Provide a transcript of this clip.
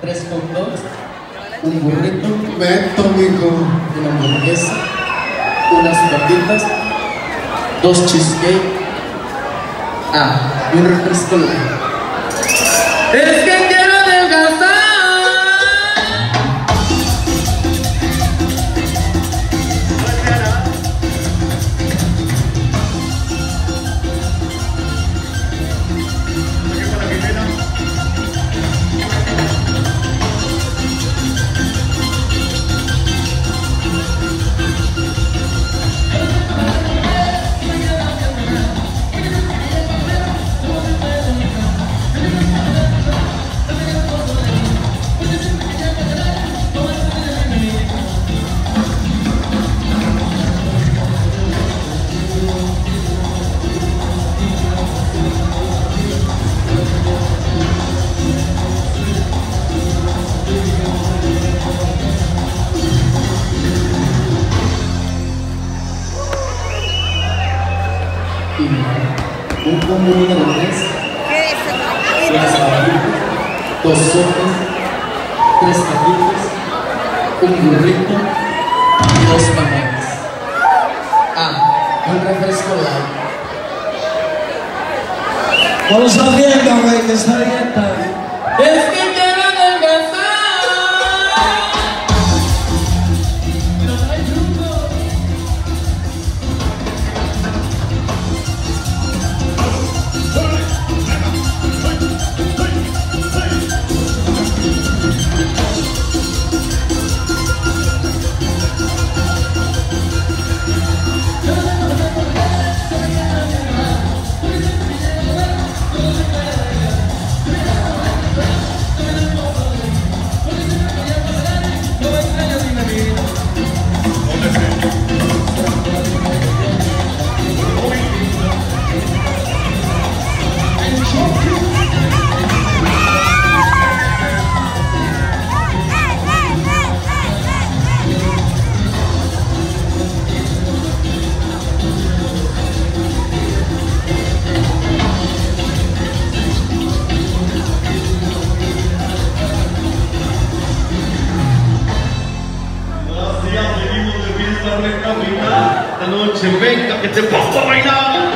tres hot dogs, un burrito, Beto, mijo. una hamburguesa, unas papitas, dos cheesecake, ah, y un refresco light. ¡Es que Un combo número tres, unas papitas, dos sopas, tres papitas, un burrito y dos bananas. Ah, un refresco. Vamos haciendo, güey. Noche venga que te pongo a bailar.